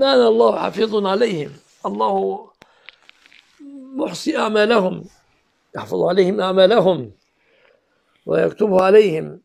كان الله حفيظ عليهم. الله محصي أعمالهم يحفظ عليهم أعمالهم ويكتبها عليهم.